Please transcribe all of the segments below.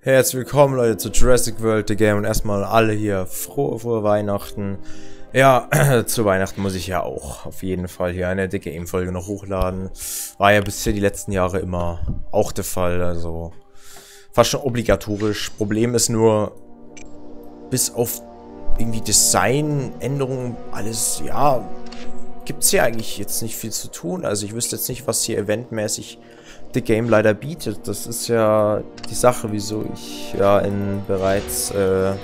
Herzlich willkommen Leute zu Jurassic World The Game und erstmal alle hier frohe, frohe Weihnachten. Ja, zu Weihnachten muss ich ja auch auf jeden Fall hier eine dicke Game-Folge noch hochladen. War ja bisher die letzten Jahre immer auch der Fall, also fast schon obligatorisch. Problem ist nur, bis auf irgendwie Designänderungen, alles, ja, gibt es hier eigentlich jetzt nicht viel zu tun. Also ich wüsste jetzt nicht, was hier eventmäßig The Game leider bietet. Das ist ja die Sache, wieso ich ja in bereits äh,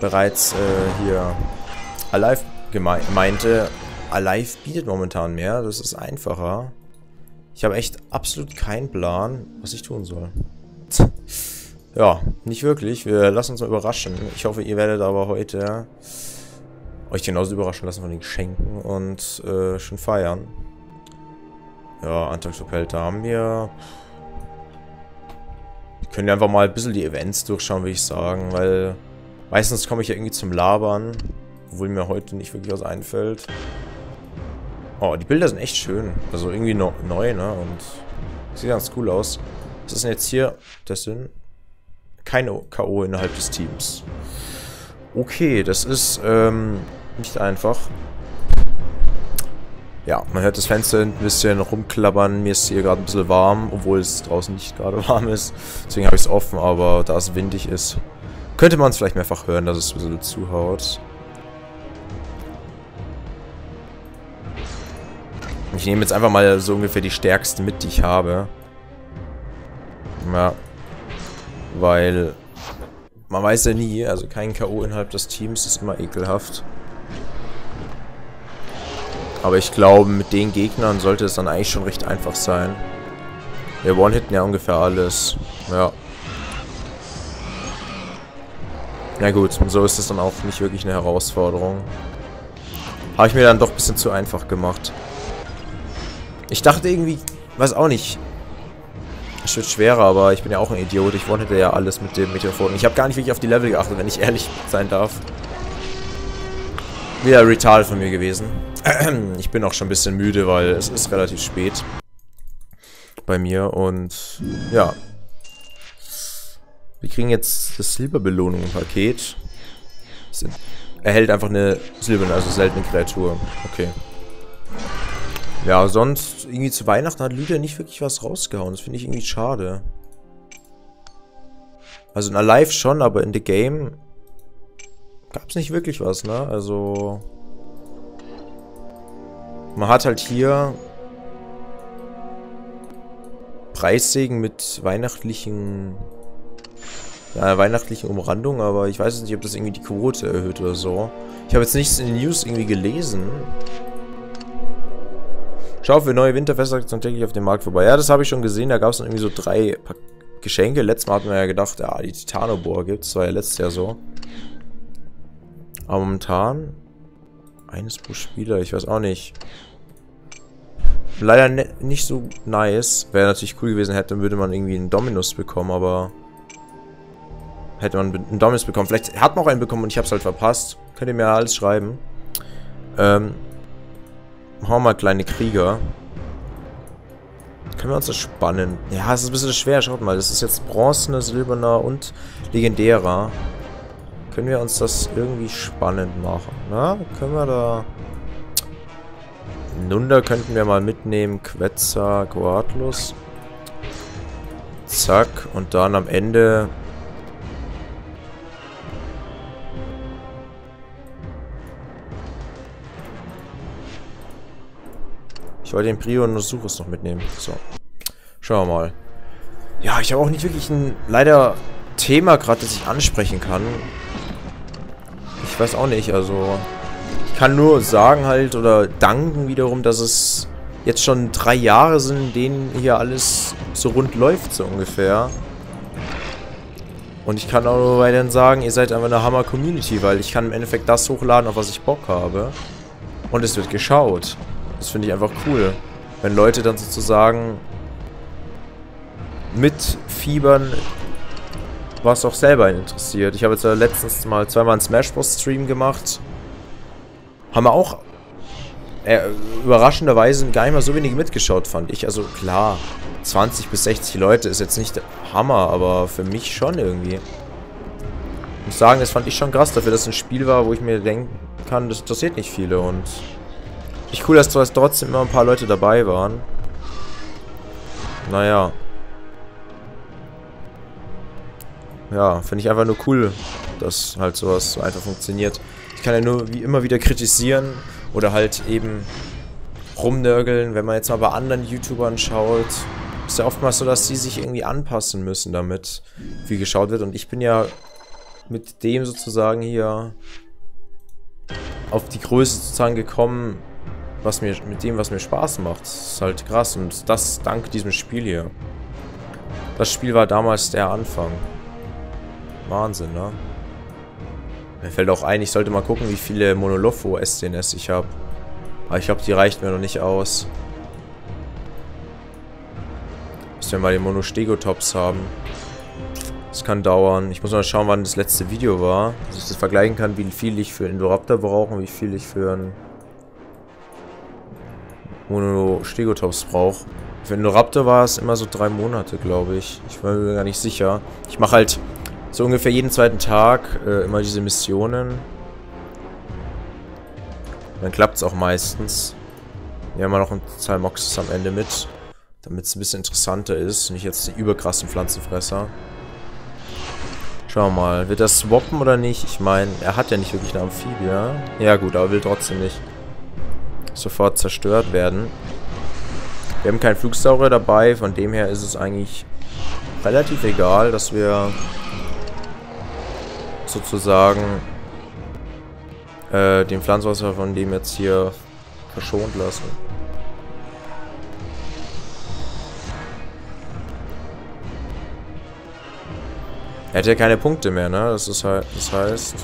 bereits äh, hier Alive meinte. Alive bietet momentan mehr. Das ist einfacher. Ich habe echt absolut keinen Plan, was ich tun soll. Ja, nicht wirklich. Wir lassen uns mal überraschen. Ich hoffe, ihr werdet aber heute euch genauso überraschen lassen von den Geschenken und äh, schon feiern. Ja, Antragsuppelter haben wir. Wir können ja einfach mal ein bisschen die Events durchschauen, würde ich sagen, weil meistens komme ich ja irgendwie zum Labern, obwohl mir heute nicht wirklich was einfällt. Oh, die Bilder sind echt schön. Also irgendwie no neu, ne? Und sieht ganz cool aus. Was ist denn jetzt hier? Das sind keine K.O. innerhalb des Teams. Okay, das ist ähm, nicht einfach. Ja, man hört das Fenster ein bisschen rumklappern. Mir ist hier gerade ein bisschen warm, obwohl es draußen nicht gerade warm ist. Deswegen habe ich es offen, aber da es windig ist, könnte man es vielleicht mehrfach hören, dass es ein bisschen zuhaut. Ich nehme jetzt einfach mal so ungefähr die stärksten mit, die ich habe. Ja. Weil man weiß ja nie, also kein K.O. innerhalb des Teams ist immer ekelhaft. Aber ich glaube, mit den Gegnern sollte es dann eigentlich schon recht einfach sein. Wir one-hitten ja ungefähr alles. Ja. Na gut, so ist es dann auch nicht wirklich eine Herausforderung. Habe ich mir dann doch ein bisschen zu einfach gemacht. Ich dachte irgendwie, weiß auch nicht. Es wird schwerer, aber ich bin ja auch ein Idiot. Ich one-hitte ja alles mit dem Meteorfoten. Ich habe gar nicht wirklich auf die Level geachtet, wenn ich ehrlich sein darf. Wieder Retard von mir gewesen. Ich bin auch schon ein bisschen müde, weil es ist relativ spät bei mir und ja. Wir kriegen jetzt das Silberbelohnung-Paket. Erhält einfach eine silberne, also seltene Kreatur. Okay. Ja, sonst irgendwie zu Weihnachten hat Lüder nicht wirklich was rausgehauen. Das finde ich irgendwie schade. Also in Alive schon, aber in The Game gab es nicht wirklich was, ne? Also... Man hat halt hier Preissegen mit weihnachtlichen ja, weihnachtlichen Umrandung, aber ich weiß nicht, ob das irgendwie die Quote erhöht oder so. Ich habe jetzt nichts in den News irgendwie gelesen. Schau für neue Winterfestaktionen täglich auf dem Markt vorbei. Ja, das habe ich schon gesehen. Da gab es irgendwie so drei Geschenke. Letztes Mal hatten wir ja gedacht, ja, die Titanobohr gibt es. Das war ja letztes Jahr so. Aber momentan eines pro Spieler, ich weiß auch nicht. Leider ne nicht so nice. Wäre natürlich cool gewesen, hätte, würde man irgendwie einen Dominus bekommen, aber... Hätte man einen Dominus bekommen. Vielleicht hat man auch einen bekommen und ich habe es halt verpasst. Könnt ihr mir alles schreiben. Ähm... Machen wir mal kleine Krieger. Können wir uns das spannen? Ja, es ist ein bisschen schwer. Schaut mal, das ist jetzt bronzener, silberner und legendärer. Können wir uns das irgendwie spannend machen? Na, können wir da... Nunder könnten wir mal mitnehmen. Quetzer, Coatlus. Zack. Und dann am Ende... Ich wollte den Prio und Suchus noch mitnehmen. So. Schauen wir mal. Ja, ich habe auch nicht wirklich ein leider Thema gerade, das ich ansprechen kann. Ich weiß auch nicht, also... Ich kann nur sagen halt, oder danken wiederum, dass es jetzt schon drei Jahre sind, in denen hier alles so rund läuft, so ungefähr. Und ich kann auch nur weiterhin sagen, ihr seid einfach eine Hammer-Community, weil ich kann im Endeffekt das hochladen, auf was ich Bock habe. Und es wird geschaut. Das finde ich einfach cool. Wenn Leute dann sozusagen mitfiebern was auch selber interessiert. Ich habe jetzt letztens mal zweimal einen Smash Bros. Stream gemacht. Haben wir auch äh, überraschenderweise gar nicht mal so wenig mitgeschaut, fand ich. Also klar, 20 bis 60 Leute ist jetzt nicht Hammer, aber für mich schon irgendwie. Ich muss sagen, das fand ich schon krass dafür, dass es ein Spiel war, wo ich mir denken kann, das interessiert nicht viele und ich cool, dass trotzdem immer ein paar Leute dabei waren. Naja. Ja, finde ich einfach nur cool, dass halt sowas so einfach funktioniert. Ich kann ja nur wie immer wieder kritisieren oder halt eben rumnörgeln, wenn man jetzt mal bei anderen YouTubern schaut. Ist ja oftmals so, dass die sich irgendwie anpassen müssen damit, wie geschaut wird. Und ich bin ja mit dem sozusagen hier auf die Größe sozusagen gekommen, was mir mit dem, was mir Spaß macht. Das ist halt krass und das dank diesem Spiel hier. Das Spiel war damals der Anfang. Wahnsinn, ne? Mir fällt auch ein, ich sollte mal gucken, wie viele Monolofo SDNS ich habe. Aber ich glaube, die reicht mir noch nicht aus. Müssen wir mal die Monostegotops haben. Das kann dauern. Ich muss mal schauen, wann das letzte Video war. Dass ich das vergleichen kann, wie viel ich für Indoraptor brauche und wie viel ich für einen Monostegotops brauche. Für Indoraptor war es immer so drei Monate, glaube ich. Ich war mir gar nicht sicher. Ich mache halt so ungefähr jeden zweiten Tag äh, immer diese Missionen. Dann klappt es auch meistens. Wir haben noch ein Zalmoxis am Ende mit. Damit es ein bisschen interessanter ist. Nicht jetzt die überkrassen Pflanzenfresser. Schauen wir mal. Wird er swappen oder nicht? Ich meine, er hat ja nicht wirklich eine Amphibie, Ja gut, aber will trotzdem nicht sofort zerstört werden. Wir haben keinen Flugsaurier dabei, von dem her ist es eigentlich relativ egal, dass wir sozusagen äh, den Pflanzwasser von dem jetzt hier verschont lassen. Er hat ja keine Punkte mehr, ne? Das ist halt, das heißt,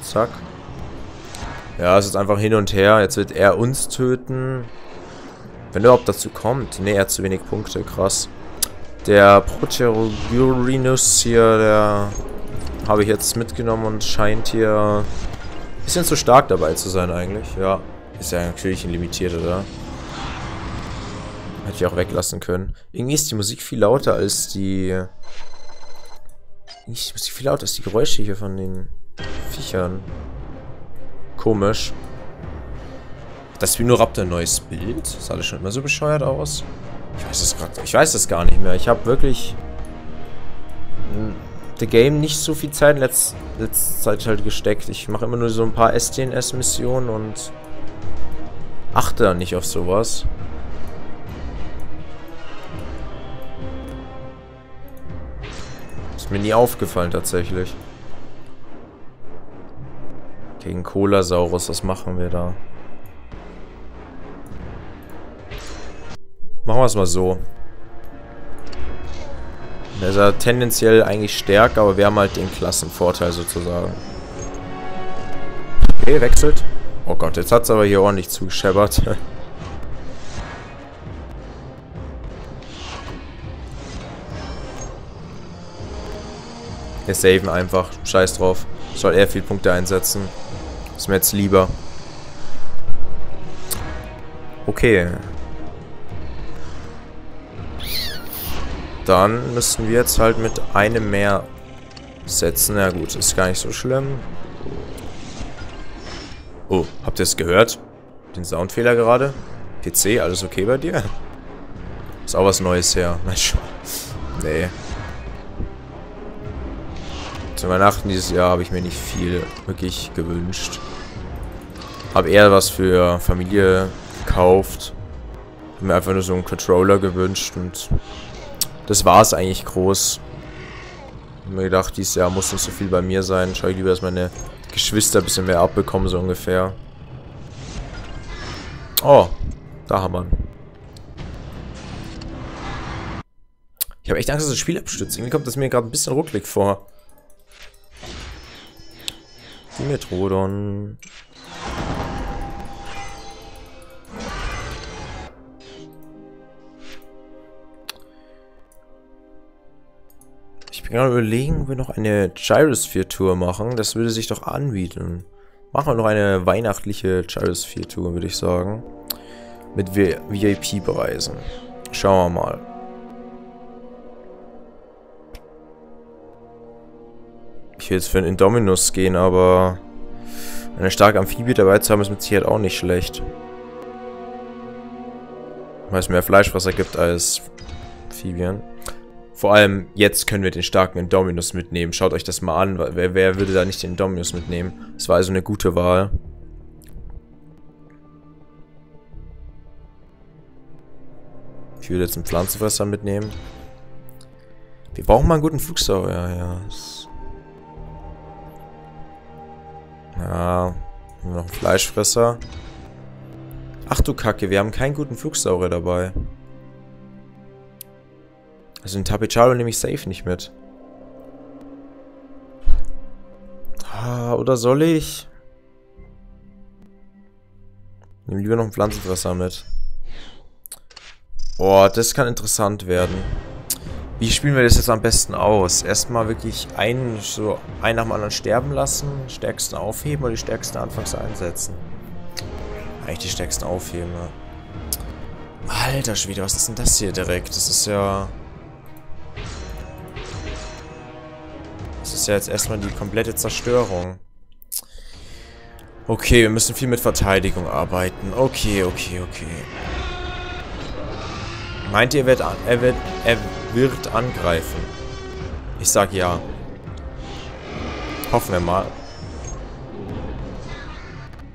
zack. Ja, es ist einfach hin und her. Jetzt wird er uns töten. Wenn überhaupt dazu kommt. Ne, er hat zu wenig Punkte, krass. Der Proterogurinus hier, der habe ich jetzt mitgenommen und scheint hier ein bisschen zu stark dabei zu sein eigentlich. Ja, ist ja natürlich ein limitierter da. Hätte ich auch weglassen können. Irgendwie ist die Musik viel lauter als die... Irgendwie ist die Musik viel lauter als die Geräusche hier von den Viechern. Komisch. Das Spinoraptor ein neues Bild? Sah das schon immer so bescheuert aus? Ich weiß es gerade. Ich weiß es gar nicht mehr. Ich habe wirklich The Game nicht so viel Zeit in letzter letz Zeit halt gesteckt. Ich mache immer nur so ein paar STNS-Missionen und achte dann nicht auf sowas. Ist mir nie aufgefallen tatsächlich. Gegen Colasaurus, was machen wir da? Machen wir es mal so. Der ist ja tendenziell eigentlich stärker, aber wir haben halt den Klassenvorteil sozusagen. Okay, wechselt. Oh Gott, jetzt hat es aber hier ordentlich zugescheppert. Wir saven einfach. Scheiß drauf. Soll er viel Punkte einsetzen. Ist mir jetzt lieber. Okay. Dann müssten wir jetzt halt mit einem mehr setzen. Na gut, ist gar nicht so schlimm. Oh, habt ihr es gehört? Den Soundfehler gerade? PC, alles okay bei dir? Ist auch was Neues her. Nee. Zu Weihnachten dieses Jahr habe ich mir nicht viel wirklich gewünscht. Habe eher was für Familie gekauft. Habe mir einfach nur so einen Controller gewünscht und das war es eigentlich groß. Ich habe mir gedacht, dieses Jahr muss nicht so viel bei mir sein. Schau ich lieber, dass meine Geschwister ein bisschen mehr abbekommen, so ungefähr. Oh, da haben wir Ich habe echt Angst, dass das Spiel abstürzt. Irgendwie kommt das mir gerade ein bisschen rucklig vor. Dimetrodon. Ich bin gerade überlegen, ob wir noch eine Gyrosphere-Tour machen. Das würde sich doch anbieten. Machen wir noch eine weihnachtliche Gyrosphere-Tour, würde ich sagen. Mit VIP-Preisen. Schauen wir mal. Ich will jetzt für einen Indominus gehen, aber... Eine starke Amphibie dabei zu haben, ist mit Sicherheit auch nicht schlecht. Weil es mehr Fleischwasser gibt als Amphibien. Vor allem jetzt können wir den starken Indominus mitnehmen. Schaut euch das mal an. Wer, wer würde da nicht den Indominus mitnehmen? Das war also eine gute Wahl. Ich würde jetzt einen Pflanzenfresser mitnehmen. Wir brauchen mal einen guten Flugsaurier, ja. Ja, noch einen Fleischfresser. Ach du Kacke, wir haben keinen guten Flugsaurier dabei. Also den Tapechalo nehme ich safe nicht mit. Ah, oder soll ich? Nehme lieber noch einen Pflanzenfresser mit. Boah, das kann interessant werden. Wie spielen wir das jetzt am besten aus? Erstmal wirklich einen, so einen nach dem anderen sterben lassen, stärksten aufheben oder die stärksten anfangs einsetzen? Eigentlich die stärksten aufheben. Alter Schwede, was ist denn das hier direkt? Das ist ja... ja jetzt erstmal die komplette Zerstörung. Okay, wir müssen viel mit Verteidigung arbeiten. Okay, okay, okay. Meint ihr, er wird, er wird, er wird angreifen? Ich sag ja. Hoffen wir mal.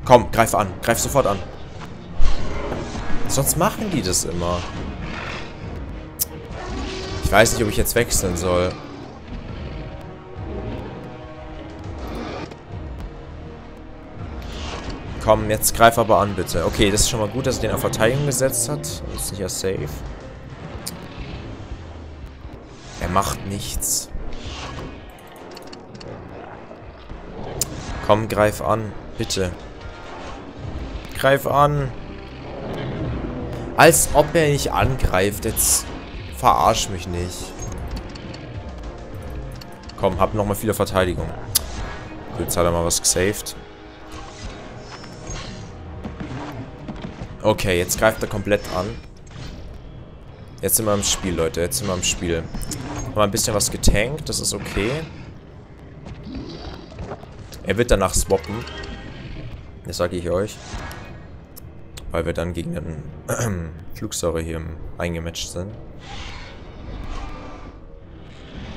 Komm, greif an. Greif sofort an. Sonst machen die das immer. Ich weiß nicht, ob ich jetzt wechseln soll. Komm, jetzt greif aber an, bitte. Okay, das ist schon mal gut, dass er den auf Verteidigung gesetzt hat. Das ist sicher safe. Er macht nichts. Komm, greif an. Bitte. Greif an. Als ob er nicht angreift. Jetzt verarsch mich nicht. Komm, hab nochmal viele Verteidigung. Jetzt hat er mal was gesaved. Okay, jetzt greift er komplett an. Jetzt sind wir im Spiel, Leute. Jetzt sind wir im Spiel. Mal ein bisschen was getankt. Das ist okay. Er wird danach swappen. Das sage ich euch. Weil wir dann gegen den äh, Flugsäure hier eingematcht sind.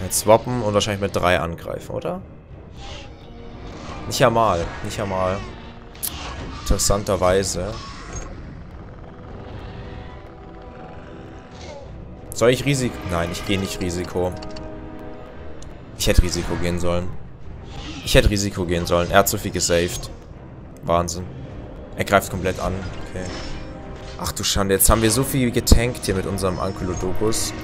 Jetzt swappen und wahrscheinlich mit drei angreifen, oder? Nicht einmal. Nicht einmal. Interessanterweise. Soll ich Risiko... Nein, ich gehe nicht Risiko. Ich hätte Risiko gehen sollen. Ich hätte Risiko gehen sollen. Er hat zu viel gesaved. Wahnsinn. Er greift komplett an. Okay. Ach du Schande, jetzt haben wir so viel getankt hier mit unserem Ankylodokus.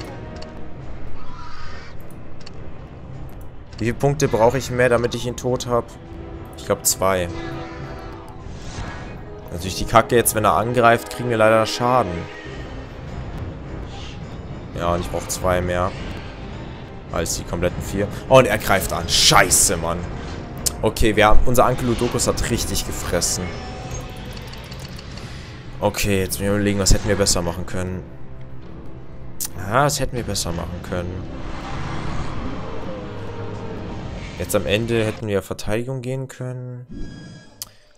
Wie viele Punkte brauche ich mehr, damit ich ihn tot habe? Ich glaube zwei. Natürlich die Kacke jetzt, wenn er angreift, kriegen wir leider Schaden. Ja, und ich brauche zwei mehr. Als die kompletten vier. Oh, und er greift an. Scheiße, Mann. Okay, wir haben, unser Ankylodokus hat richtig gefressen. Okay, jetzt müssen wir überlegen, was hätten wir besser machen können. Ja, was hätten wir besser machen können. Jetzt am Ende hätten wir Verteidigung gehen können.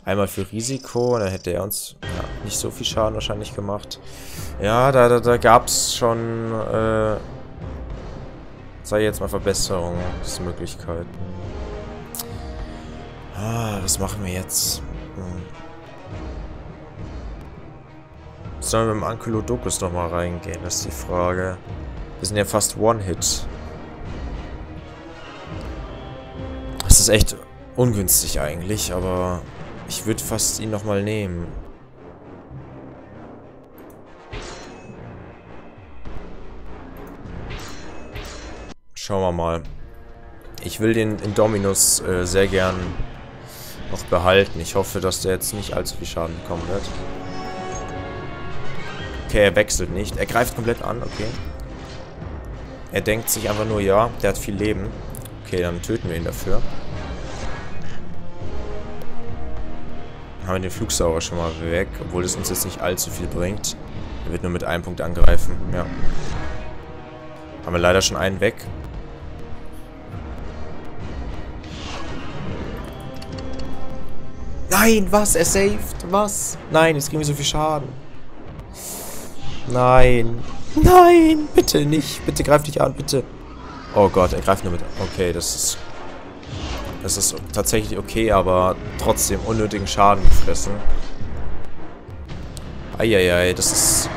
Einmal für Risiko, dann hätte er uns ja, nicht so viel Schaden wahrscheinlich gemacht. Ja, da, da, da gab es schon, äh, sei jetzt mal Verbesserungsmöglichkeiten. Ah, was machen wir jetzt? Hm. Sollen wir mit dem Ankylodokus nochmal reingehen, das ist die Frage. Wir sind ja fast One-Hit. Das ist echt ungünstig eigentlich, aber ich würde fast ihn nochmal nehmen. Schauen wir mal. Ich will den Indominus äh, sehr gern noch behalten. Ich hoffe, dass der jetzt nicht allzu viel Schaden bekommen wird. Okay, er wechselt nicht. Er greift komplett an, okay. Er denkt sich einfach nur, ja, der hat viel Leben. Okay, dann töten wir ihn dafür. haben wir den Flugsauger schon mal weg, obwohl das uns jetzt nicht allzu viel bringt. Er wird nur mit einem Punkt angreifen, ja. Haben wir leider schon einen weg. Nein, was? Er saved? Was? Nein, jetzt kriegen wir so viel Schaden. Nein. Nein, bitte nicht. Bitte greif dich an, bitte. Oh Gott, er greift nur mit... Okay, das ist das ist tatsächlich okay, aber trotzdem unnötigen Schaden gefressen. Eieiei, das ist...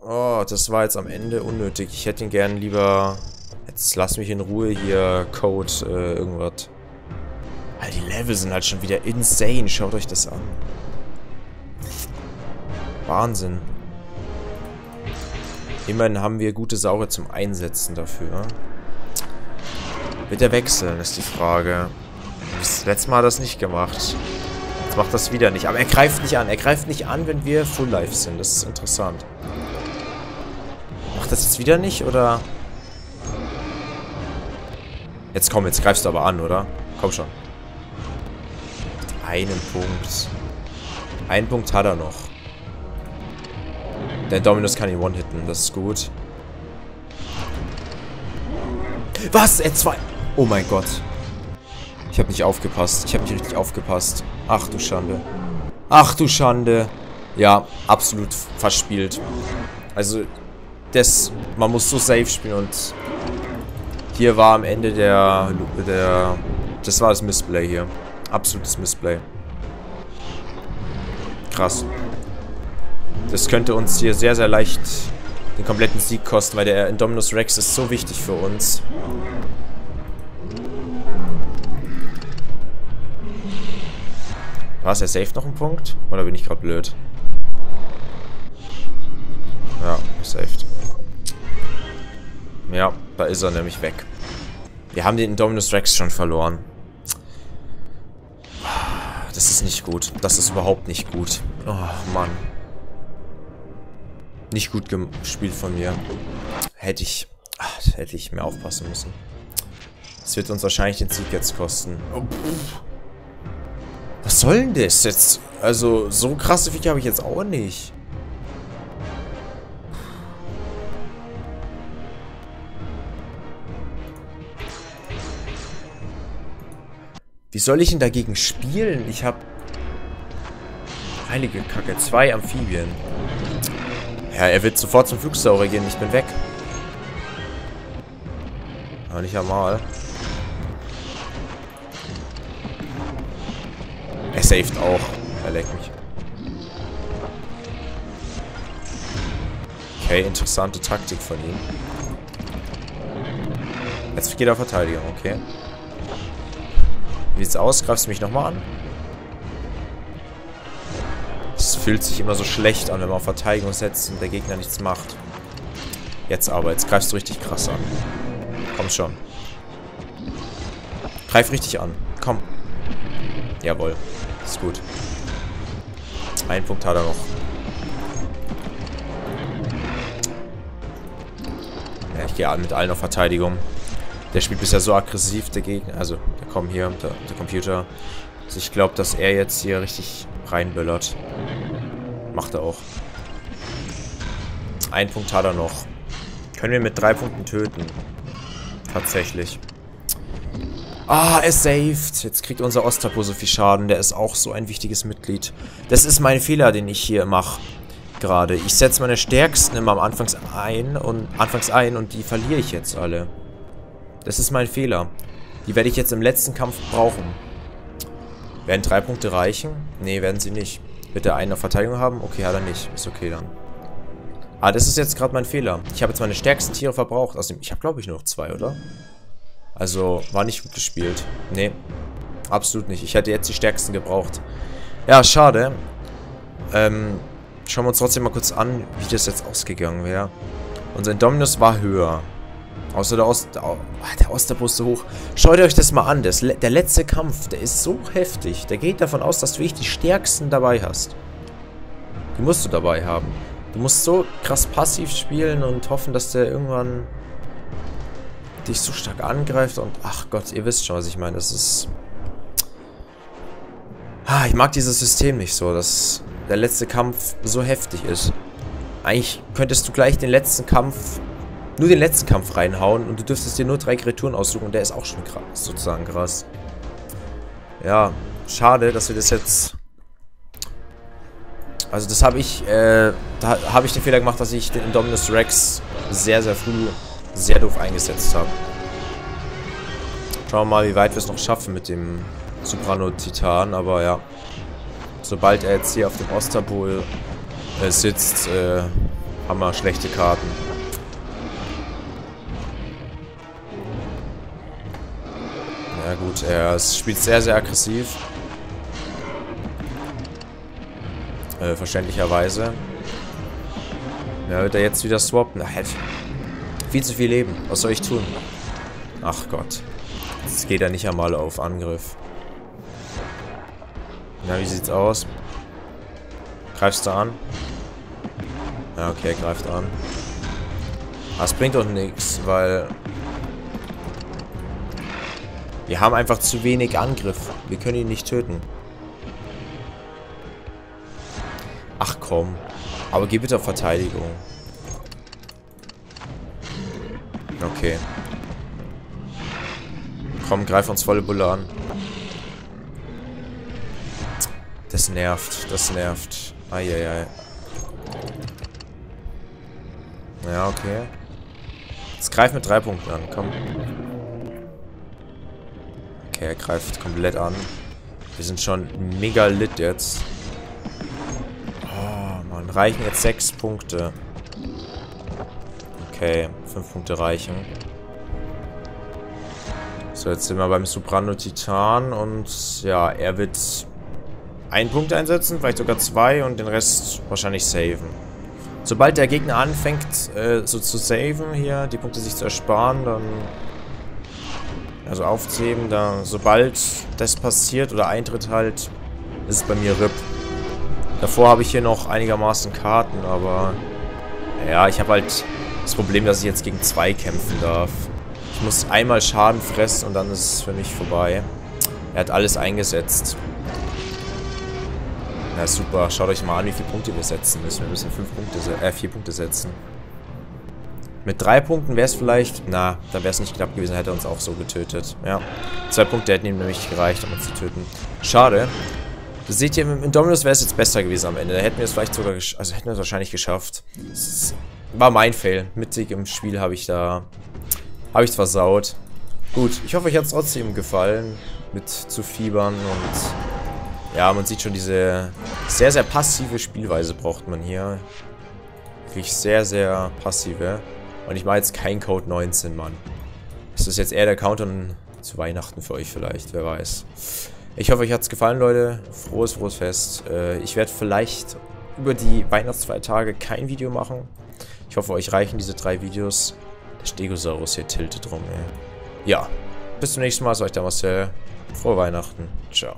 Oh, das war jetzt am Ende unnötig. Ich hätte ihn gern lieber... Jetzt lass mich in Ruhe hier, Code, äh, irgendwas. All die Level sind halt schon wieder insane. Schaut euch das an. Wahnsinn. Immerhin haben wir gute Saure zum Einsetzen dafür. Wird er wechseln, ist die Frage. Das letzte Mal hat er das nicht gemacht. Jetzt macht das wieder nicht. Aber er greift nicht an. Er greift nicht an, wenn wir Full Life sind. Das ist interessant. Macht das jetzt wieder nicht, oder? Jetzt komm, jetzt greifst du aber an, oder? Komm schon. Einen Punkt. Einen Punkt hat er noch. Der Dominus kann ihn one-hitten, das ist gut. Was? Er zwei... Oh mein Gott. Ich habe nicht aufgepasst. Ich habe nicht richtig aufgepasst. Ach du Schande. Ach du Schande. Ja, absolut verspielt. Also, das... Man muss so safe spielen und... Hier war am Ende der... der das war das Missplay hier. Absolutes Missplay. Krass. Das könnte uns hier sehr, sehr leicht den kompletten Sieg kosten, weil der Indominus Rex ist so wichtig für uns. War es er safe noch ein Punkt? Oder bin ich gerade blöd? Ja, saved. Ja, da ist er nämlich weg. Wir haben den Indominus Rex schon verloren. Das ist nicht gut. Das ist überhaupt nicht gut. Oh, Mann. Nicht gut gespielt von mir. Hätte ich... Ach, hätte ich mehr aufpassen müssen. Das wird uns wahrscheinlich den Sieg jetzt kosten. Oh, Was soll denn das jetzt? Also, so krasse Viecher habe ich jetzt auch nicht. Wie soll ich denn dagegen spielen? Ich habe... Heilige Kacke, zwei Amphibien. Ja, er wird sofort zum Flugsaurier gehen. Ich bin weg. Aber nicht einmal. Saved auch. Er leckt mich. Okay, interessante Taktik von ihm. Jetzt geht er Verteidigung, okay. Wie sieht's aus? Greifst du mich nochmal an? Es fühlt sich immer so schlecht an, wenn man auf Verteidigung setzt und der Gegner nichts macht. Jetzt aber, jetzt greifst du richtig krass an. Komm schon. Greif richtig an. Komm. Jawohl. Ist gut. Ein Punkt hat er noch. Ja, ich gehe mit allen auf Verteidigung. Der spielt bisher so aggressiv, der Gegner. Also, der kommt hier, der, der Computer. Also ich glaube, dass er jetzt hier richtig reinböllert. Macht er auch. Ein Punkt hat er noch. Können wir mit drei Punkten töten. Tatsächlich. Ah, er saved. Jetzt kriegt unser Ostapo so viel Schaden. Der ist auch so ein wichtiges Mitglied. Das ist mein Fehler, den ich hier mache. Gerade. Ich setze meine Stärksten immer am Anfangs ein und anfangs ein und die verliere ich jetzt alle. Das ist mein Fehler. Die werde ich jetzt im letzten Kampf brauchen. Werden drei Punkte reichen? Nee, werden sie nicht. Wird er einen auf Verteidigung haben? Okay, hat er nicht. Ist okay dann. Ah, das ist jetzt gerade mein Fehler. Ich habe jetzt meine stärksten Tiere verbraucht. Aus dem, ich habe, glaube ich, nur noch zwei, oder? Also, war nicht gut gespielt. Nee, absolut nicht. Ich hätte jetzt die stärksten gebraucht. Ja, schade. Ähm, schauen wir uns trotzdem mal kurz an, wie das jetzt ausgegangen wäre. Unser Indominus war höher. Außer der Ost... Oh, der Osterbus so hoch. Schaut euch das mal an. Das, der letzte Kampf, der ist so heftig. Der geht davon aus, dass du wirklich die Stärksten dabei hast. Die musst du dabei haben. Du musst so krass passiv spielen und hoffen, dass der irgendwann dich so stark angreift und... Ach Gott, ihr wisst schon, was ich meine. Das ist... Ah, ich mag dieses System nicht so, dass der letzte Kampf so heftig ist. Eigentlich könntest du gleich den letzten Kampf nur den letzten Kampf reinhauen und du dürftest dir nur drei Kreaturen aussuchen und der ist auch schon krass, sozusagen krass. Ja, schade, dass wir das jetzt... Also das habe ich, äh, da habe ich den Fehler gemacht, dass ich den Indominus Rex sehr, sehr früh sehr doof eingesetzt habe. Schauen wir mal, wie weit wir es noch schaffen mit dem Soprano Titan, aber ja. Sobald er jetzt hier auf dem Osterpol äh, sitzt, äh, haben wir schlechte Karten. Ja gut, er spielt sehr, sehr aggressiv. Äh, verständlicherweise. Ja, wird er jetzt wieder swappen? Ach, viel zu viel Leben. Was soll ich tun? Ach Gott. Jetzt geht er nicht einmal auf Angriff. Na, wie sieht's aus? Greifst du an? Ja, okay, greift an. Das bringt doch nichts, weil... Wir haben einfach zu wenig Angriff. Wir können ihn nicht töten. Ach komm. Aber geh bitte auf Verteidigung. Okay. Komm, greif uns volle Bulle an. Das nervt, das nervt. Eieiei. Ja, okay. Jetzt greif mit drei Punkten an, komm. Okay, er greift komplett an. Wir sind schon mega lit jetzt. Oh, man, reichen jetzt sechs Punkte. Okay, fünf Punkte reichen. So, jetzt sind wir beim Soprano Titan und ja, er wird einen Punkt einsetzen, vielleicht sogar zwei und den Rest wahrscheinlich saven. Sobald der Gegner anfängt, äh, so zu saven hier, die Punkte sich zu ersparen, dann also aufzuheben, da sobald das passiert oder eintritt halt, ist es bei mir RIP. Davor habe ich hier noch einigermaßen Karten, aber ja, ich habe halt das Problem, dass ich jetzt gegen zwei kämpfen darf. Ich muss einmal Schaden fressen und dann ist es für mich vorbei. Er hat alles eingesetzt. Na super, schaut euch mal an, wie viele Punkte wir setzen müssen. Wir müssen fünf Punkte, äh, vier Punkte setzen. Mit drei Punkten wäre es vielleicht... Na, dann wäre es nicht knapp gewesen, hätte er uns auch so getötet. Ja, zwei Punkte hätten ihm nämlich gereicht, um uns zu töten. Schade. Das seht ihr, mit Indominus wäre es jetzt besser gewesen am Ende. Da hätten wir es vielleicht sogar... Also hätten wir es wahrscheinlich geschafft. Das war mein Fail. Mittig im Spiel habe ich da... Habe ich es versaut. Gut, ich hoffe, euch hat es trotzdem gefallen, mit zu fiebern und ja, man sieht schon diese sehr, sehr passive Spielweise braucht man hier. Wirklich sehr, sehr passive. Und ich mache jetzt kein Code 19, Mann. Das ist jetzt eher der Countdown zu Weihnachten für euch vielleicht, wer weiß. Ich hoffe, euch hat es gefallen, Leute. Frohes, frohes Fest. Äh, ich werde vielleicht über die Weihnachtsfeiertage kein Video machen. Ich hoffe, euch reichen diese drei Videos. Der Stegosaurus hier tiltet rum, ey. Ja, bis zum nächsten Mal. War euch der Marcel. Frohe Weihnachten. Ciao.